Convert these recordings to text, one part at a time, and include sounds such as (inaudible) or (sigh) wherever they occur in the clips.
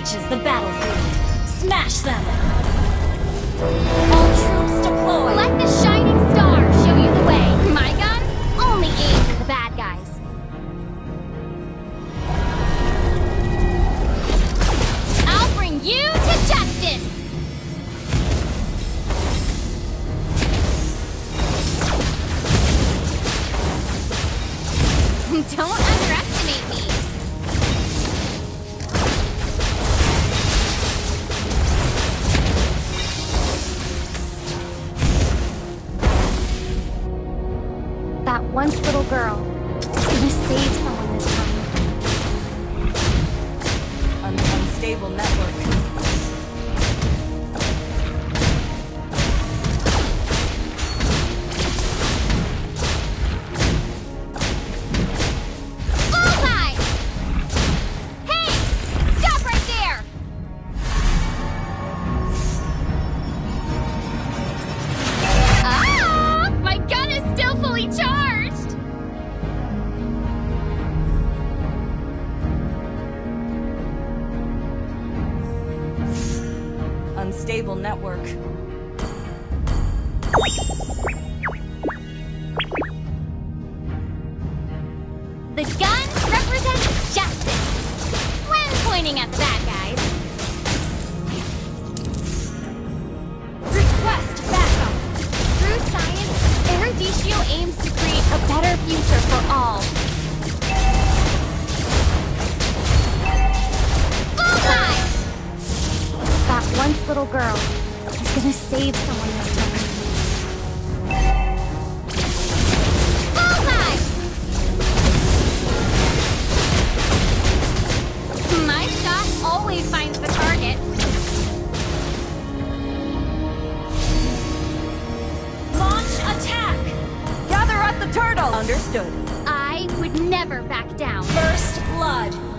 reaches the battlefield. Smash them! All troops deploy! Let the shining star show you the way. My gun only aims at the bad guys. I'll bring you to justice! (laughs) Don't unstable Unstable network. The gun represents justice when pointing at the bad guys. Request backup! Through science, Eruditio aims to create a better future for all. Once little girl is gonna save someone this time. Bullseye! My shot always finds the target. Launch attack! Gather at the turtle! Understood. I would never back down. First blood!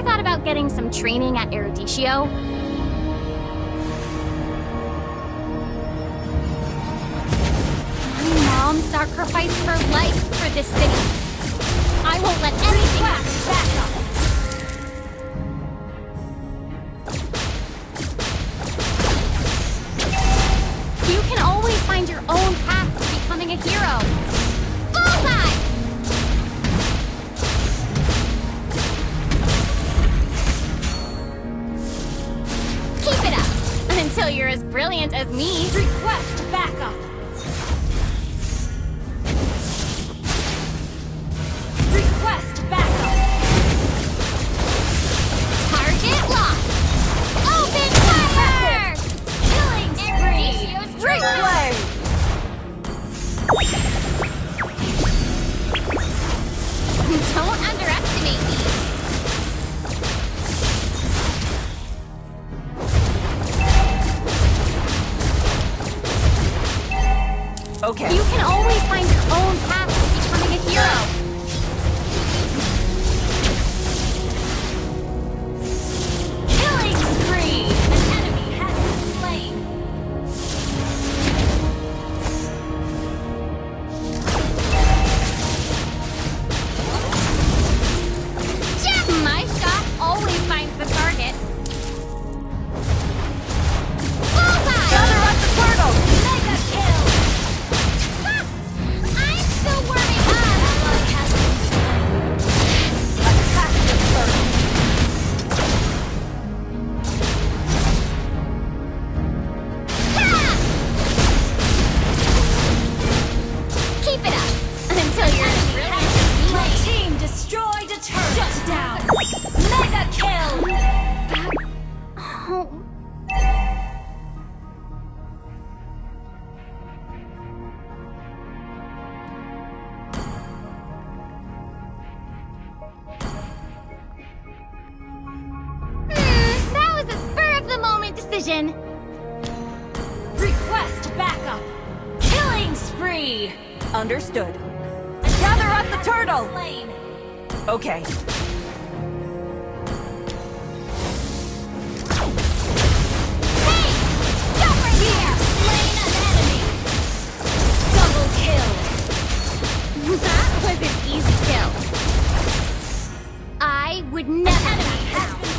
Ever thought about getting some training at Eruditio? My mom sacrificed her life for this city. I won't let anything Request backup! You can always find your own path to becoming a hero. Kill. That was an easy kill. I would never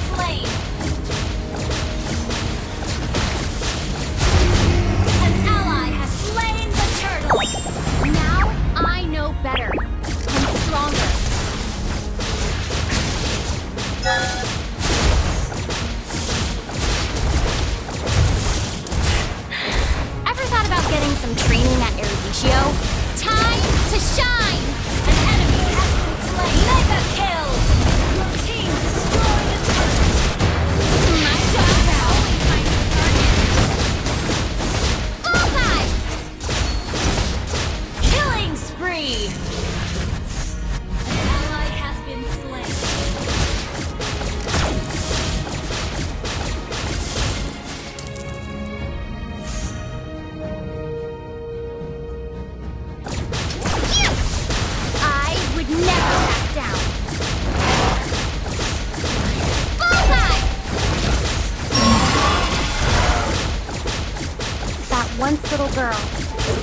little girl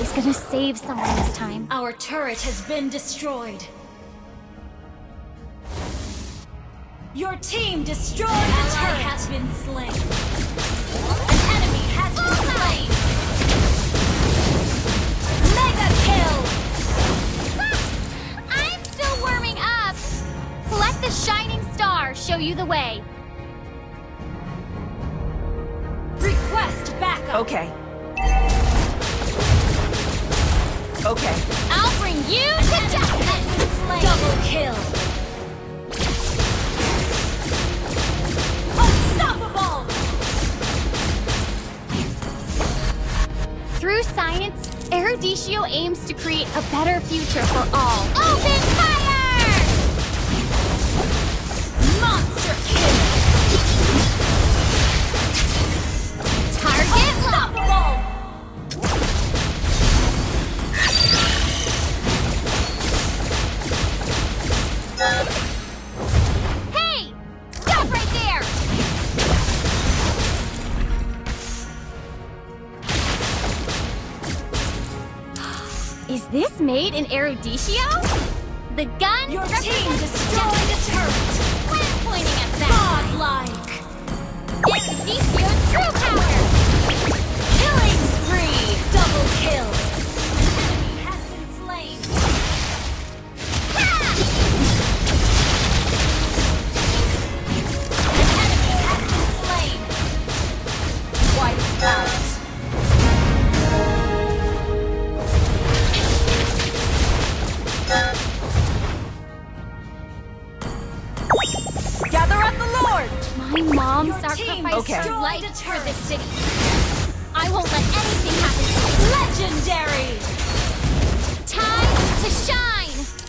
is gonna save someone this time. Our turret has been destroyed. Your team destroyed a turret has been slain. An enemy has been slain. Mega kill. (laughs) I'm still warming up. Let the shining star show you the way. Request backup. Okay. Okay. I'll bring you to justice. Double kill. Unstoppable. Through science, Eruditio aims to create a better future for all. Open fire! Is made in Eruditio? The gun Your team destroyed a turret. We're pointing at that. Godlike. Eruditio's true power! Killing spree! Double kill!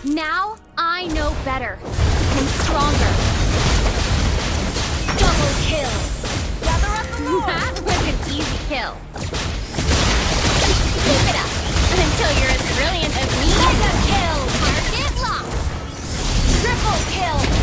Now I know better. I'm stronger. Double kill! Gather up the (laughs) Lord! That was an easy kill. Keep it up until you're as brilliant as me. Mega kill! Target locked. Triple kill!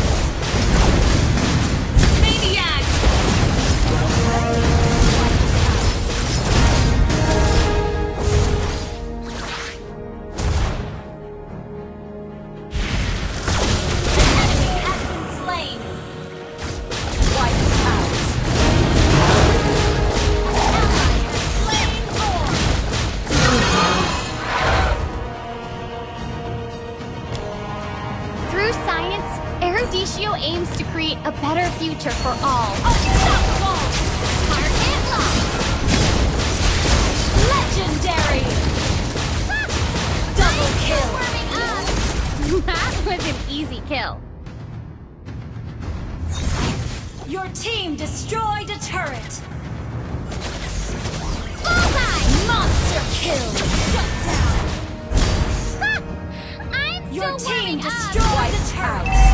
Eruditio aims to create a better future for all. Unstoppable! Target locked. Legendary! Double kill! (laughs) That was an easy kill. Your team destroyed a turret! Bullseye! Monster kill! Shut down! (laughs) (laughs) I'm Your team destroyed a turret!